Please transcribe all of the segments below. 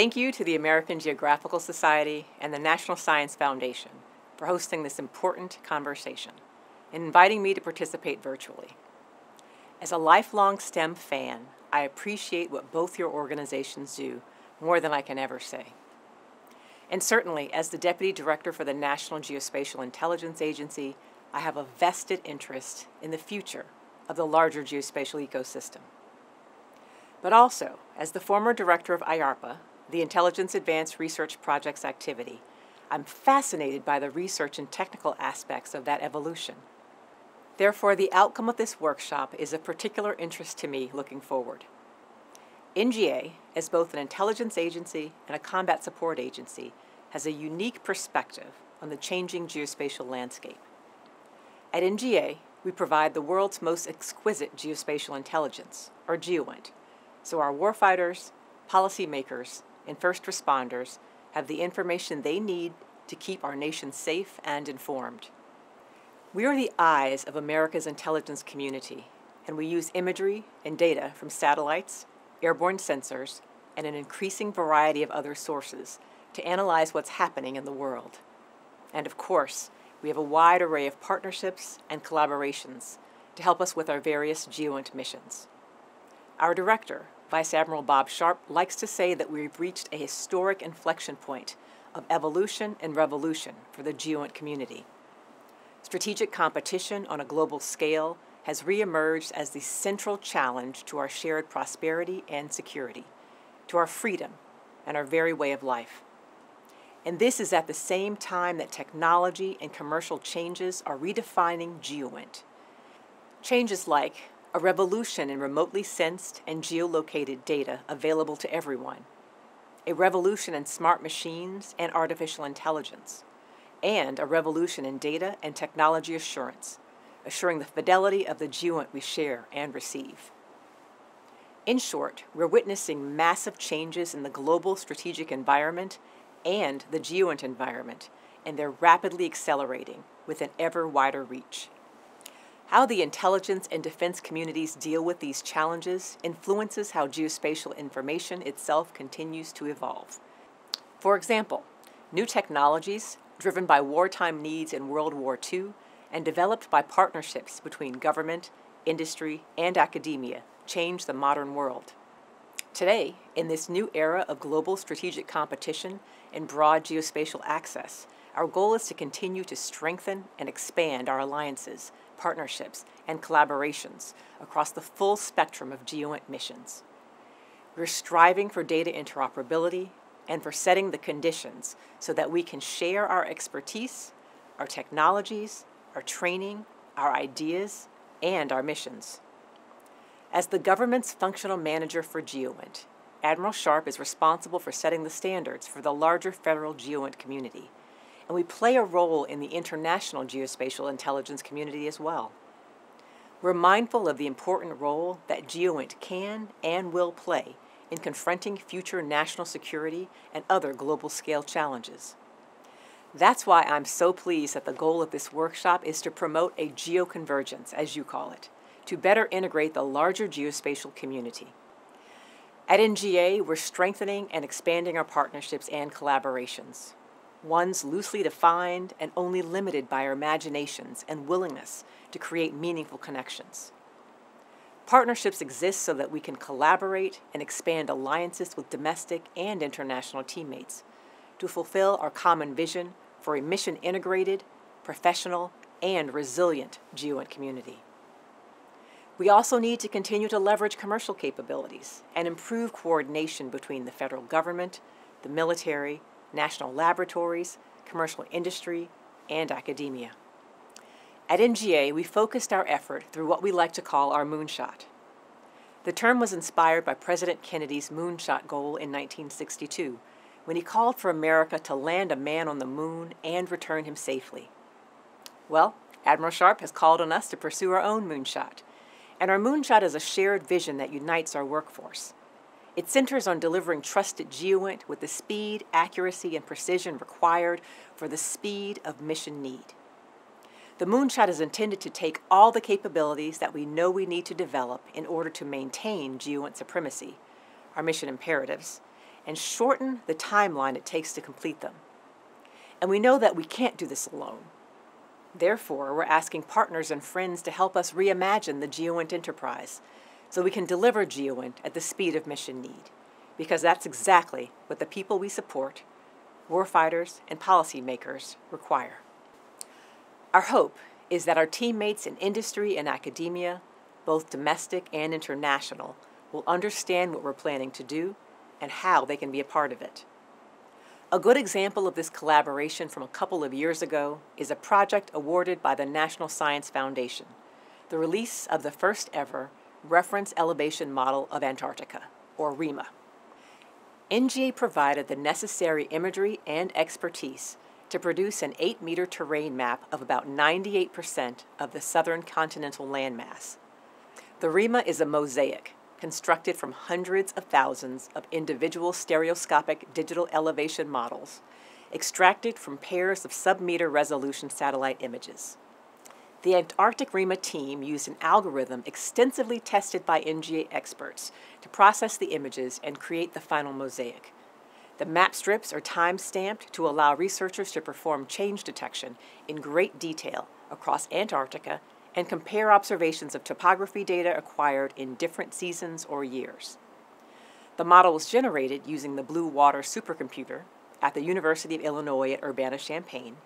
Thank you to the American Geographical Society and the National Science Foundation for hosting this important conversation and inviting me to participate virtually. As a lifelong STEM fan, I appreciate what both your organizations do more than I can ever say. And certainly, as the Deputy Director for the National Geospatial Intelligence Agency, I have a vested interest in the future of the larger geospatial ecosystem. But also, as the former director of IARPA, the Intelligence Advanced Research Projects activity, I'm fascinated by the research and technical aspects of that evolution. Therefore, the outcome of this workshop is of particular interest to me looking forward. NGA, as both an intelligence agency and a combat support agency, has a unique perspective on the changing geospatial landscape. At NGA, we provide the world's most exquisite geospatial intelligence, or GEOINT, so our warfighters, policymakers, and first responders have the information they need to keep our nation safe and informed. We are the eyes of America's intelligence community, and we use imagery and data from satellites, airborne sensors, and an increasing variety of other sources to analyze what's happening in the world. And of course, we have a wide array of partnerships and collaborations to help us with our various GEOINT missions. Our director, Vice Admiral Bob Sharp, likes to say that we've reached a historic inflection point of evolution and revolution for the GEOINT community. Strategic competition on a global scale has reemerged as the central challenge to our shared prosperity and security, to our freedom and our very way of life. And this is at the same time that technology and commercial changes are redefining GEOINT. Changes like a revolution in remotely sensed and geolocated data available to everyone, a revolution in smart machines and artificial intelligence, and a revolution in data and technology assurance, assuring the fidelity of the GEOINT we share and receive. In short, we're witnessing massive changes in the global strategic environment and the GEOINT environment, and they're rapidly accelerating with an ever wider reach. How the intelligence and defense communities deal with these challenges influences how geospatial information itself continues to evolve. For example, new technologies, driven by wartime needs in World War II and developed by partnerships between government, industry, and academia, change the modern world. Today, in this new era of global strategic competition and broad geospatial access, our goal is to continue to strengthen and expand our alliances, partnerships, and collaborations across the full spectrum of GEOINT missions. We're striving for data interoperability and for setting the conditions so that we can share our expertise, our technologies, our training, our ideas, and our missions. As the government's functional manager for GEOINT, Admiral Sharp is responsible for setting the standards for the larger federal GEOINT community, and we play a role in the international geospatial intelligence community as well. We're mindful of the important role that GEOINT can and will play in confronting future national security and other global scale challenges. That's why I'm so pleased that the goal of this workshop is to promote a geoconvergence, as you call it to better integrate the larger geospatial community. At NGA, we're strengthening and expanding our partnerships and collaborations, ones loosely defined and only limited by our imaginations and willingness to create meaningful connections. Partnerships exist so that we can collaborate and expand alliances with domestic and international teammates to fulfill our common vision for a mission integrated, professional, and resilient GEOINT community. We also need to continue to leverage commercial capabilities and improve coordination between the federal government, the military, national laboratories, commercial industry, and academia. At NGA, we focused our effort through what we like to call our moonshot. The term was inspired by President Kennedy's moonshot goal in 1962, when he called for America to land a man on the moon and return him safely. Well, Admiral Sharp has called on us to pursue our own moonshot and our moonshot is a shared vision that unites our workforce. It centers on delivering trusted GEOINT with the speed, accuracy, and precision required for the speed of mission need. The moonshot is intended to take all the capabilities that we know we need to develop in order to maintain GEOINT supremacy, our mission imperatives, and shorten the timeline it takes to complete them. And we know that we can't do this alone. Therefore, we're asking partners and friends to help us reimagine the GeoInt enterprise so we can deliver GeoInt at the speed of mission need, because that's exactly what the people we support, warfighters and policymakers, require. Our hope is that our teammates in industry and academia, both domestic and international, will understand what we're planning to do and how they can be a part of it. A good example of this collaboration from a couple of years ago is a project awarded by the National Science Foundation, the release of the first ever Reference Elevation Model of Antarctica, or REMA. NGA provided the necessary imagery and expertise to produce an 8 meter terrain map of about 98% of the southern continental landmass. The REMA is a mosaic constructed from hundreds of thousands of individual stereoscopic digital elevation models extracted from pairs of sub-meter resolution satellite images. The Antarctic REMA team used an algorithm extensively tested by NGA experts to process the images and create the final mosaic. The map strips are time stamped to allow researchers to perform change detection in great detail across Antarctica and compare observations of topography data acquired in different seasons or years. The model was generated using the Blue Waters supercomputer at the University of Illinois at Urbana-Champaign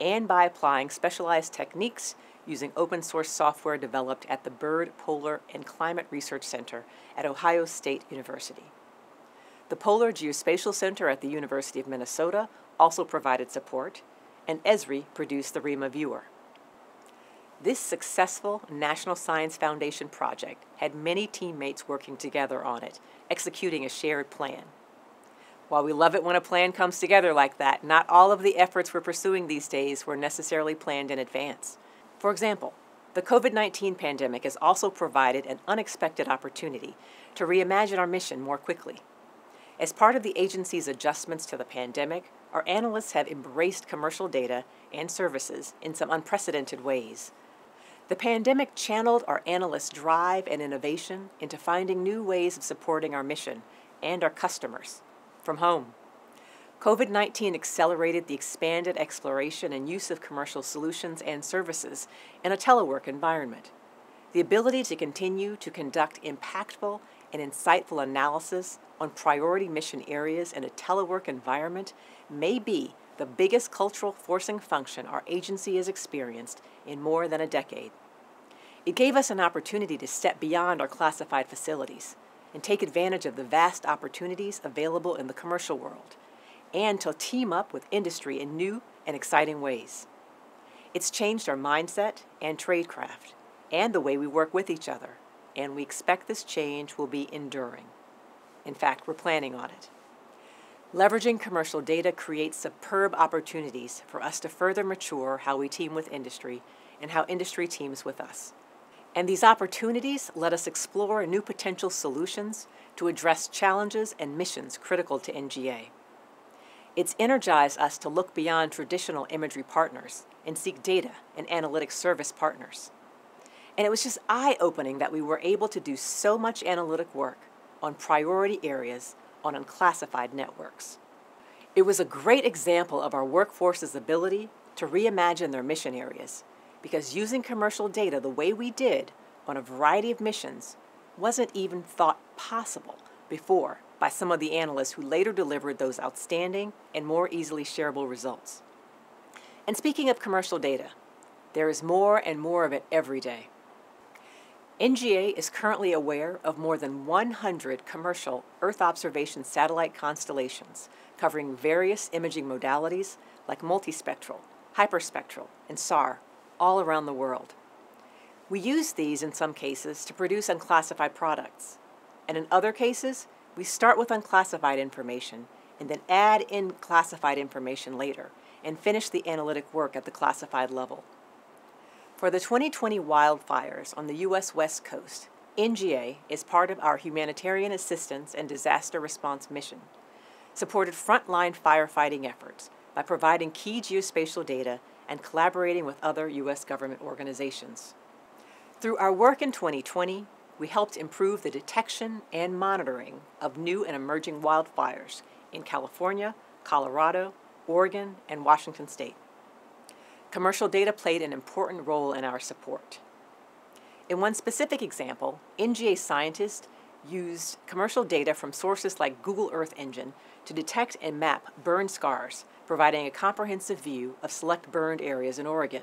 and by applying specialized techniques using open source software developed at the Byrd Polar and Climate Research Center at Ohio State University. The Polar Geospatial Center at the University of Minnesota also provided support, and Esri produced the REMA viewer. This successful National Science Foundation project had many teammates working together on it, executing a shared plan. While we love it when a plan comes together like that, not all of the efforts we're pursuing these days were necessarily planned in advance. For example, the COVID 19 pandemic has also provided an unexpected opportunity to reimagine our mission more quickly. As part of the agency's adjustments to the pandemic, our analysts have embraced commercial data and services in some unprecedented ways. The pandemic channeled our analysts' drive and innovation into finding new ways of supporting our mission and our customers from home. COVID 19 accelerated the expanded exploration and use of commercial solutions and services in a telework environment. The ability to continue to conduct impactful and insightful analysis on priority mission areas in a telework environment may be the biggest cultural forcing function our agency has experienced in more than a decade. It gave us an opportunity to step beyond our classified facilities and take advantage of the vast opportunities available in the commercial world, and to team up with industry in new and exciting ways. It's changed our mindset and tradecraft, and the way we work with each other, and we expect this change will be enduring. In fact, we're planning on it. Leveraging commercial data creates superb opportunities for us to further mature how we team with industry and how industry teams with us. And these opportunities let us explore new potential solutions to address challenges and missions critical to NGA. It's energized us to look beyond traditional imagery partners and seek data and analytics service partners. And it was just eye opening that we were able to do so much analytic work on priority areas on unclassified networks. It was a great example of our workforce's ability to reimagine their mission areas, because using commercial data the way we did on a variety of missions wasn't even thought possible before by some of the analysts who later delivered those outstanding and more easily shareable results. And speaking of commercial data, there is more and more of it every day. NGA is currently aware of more than 100 commercial Earth observation satellite constellations covering various imaging modalities like multispectral, hyperspectral, and SAR all around the world. We use these in some cases to produce unclassified products, and in other cases, we start with unclassified information and then add in classified information later and finish the analytic work at the classified level. For the 2020 wildfires on the U.S. West Coast, NGA is part of our humanitarian assistance and disaster response mission, supported frontline firefighting efforts by providing key geospatial data and collaborating with other U.S. government organizations. Through our work in 2020, we helped improve the detection and monitoring of new and emerging wildfires in California, Colorado, Oregon, and Washington state. Commercial data played an important role in our support. In one specific example, NGA scientists used commercial data from sources like Google Earth Engine to detect and map burn scars, providing a comprehensive view of select burned areas in Oregon.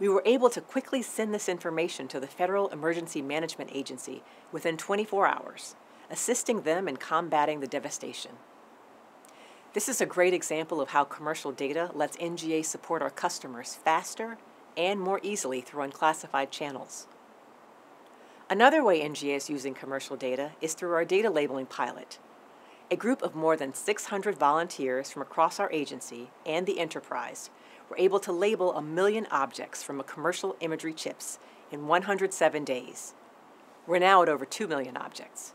We were able to quickly send this information to the Federal Emergency Management Agency within 24 hours, assisting them in combating the devastation. This is a great example of how commercial data lets NGA support our customers faster and more easily through unclassified channels. Another way NGA is using commercial data is through our data labeling pilot. A group of more than 600 volunteers from across our agency and the enterprise were able to label a million objects from a commercial imagery chips in 107 days. We're now at over 2 million objects.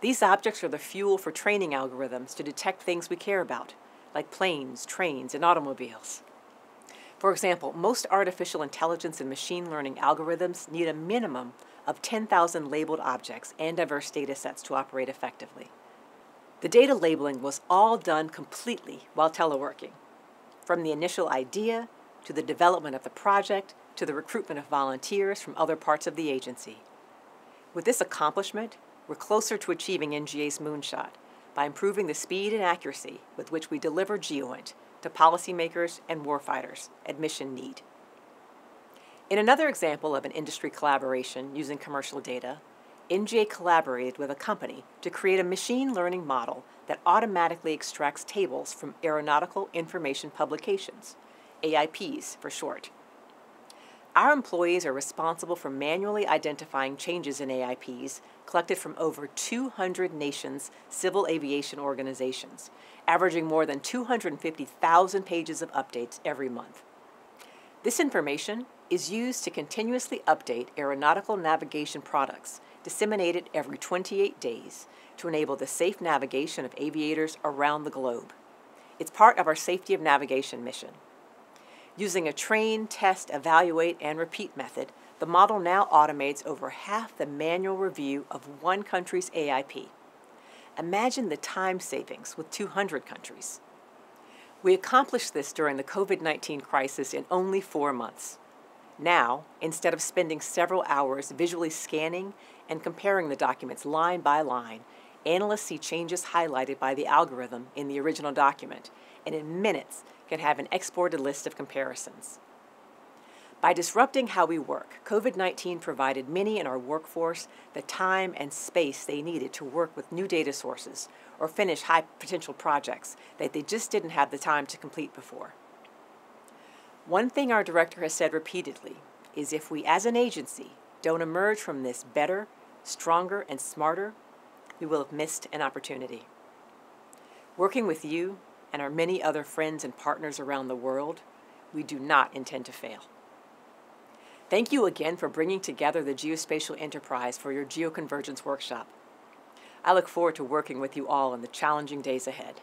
These objects are the fuel for training algorithms to detect things we care about, like planes, trains, and automobiles. For example, most artificial intelligence and machine learning algorithms need a minimum of 10,000 labeled objects and diverse data sets to operate effectively. The data labeling was all done completely while teleworking, from the initial idea to the development of the project to the recruitment of volunteers from other parts of the agency. With this accomplishment, we're closer to achieving NGA's moonshot by improving the speed and accuracy with which we deliver GeoInt to policymakers and warfighters at mission need. In another example of an industry collaboration using commercial data, NGA collaborated with a company to create a machine learning model that automatically extracts tables from aeronautical information publications, AIPs for short. Our employees are responsible for manually identifying changes in AIPs collected from over 200 nations' civil aviation organizations, averaging more than 250,000 pages of updates every month. This information is used to continuously update aeronautical navigation products disseminated every 28 days to enable the safe navigation of aviators around the globe. It's part of our Safety of Navigation mission. Using a train, test, evaluate, and repeat method, the model now automates over half the manual review of one country's AIP. Imagine the time savings with 200 countries. We accomplished this during the COVID 19 crisis in only four months. Now, instead of spending several hours visually scanning and comparing the documents line by line, analysts see changes highlighted by the algorithm in the original document, and in minutes can have an exported list of comparisons. By disrupting how we work, COVID 19 provided many in our workforce the time and space they needed to work with new data sources or finish high potential projects that they just didn't have the time to complete before. One thing our director has said repeatedly is if we as an agency don't emerge from this better, stronger, and smarter, we will have missed an opportunity. Working with you and our many other friends and partners around the world, we do not intend to fail. Thank you again for bringing together the Geospatial Enterprise for your Geoconvergence workshop. I look forward to working with you all in the challenging days ahead.